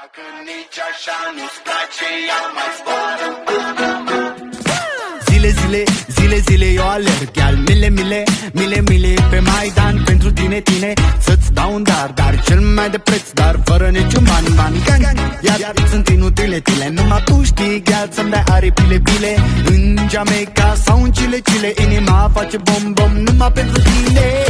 Dacă nici așa nu-ți place, ia mai zboară. Zile, zile, zile, zile eu alerg Iar mile, mile, mile, mile pe Maidan Pentru tine, tine, să-ți dau un dar Dar cel mai de preț, dar fără niciun ban, ban Gang, iar sunt inutile, tile Numai tu știi, chiar să-mi dai aripile, bile În Jamaica sau în Chile, Chile Inima face bom, bom, numai pentru tine.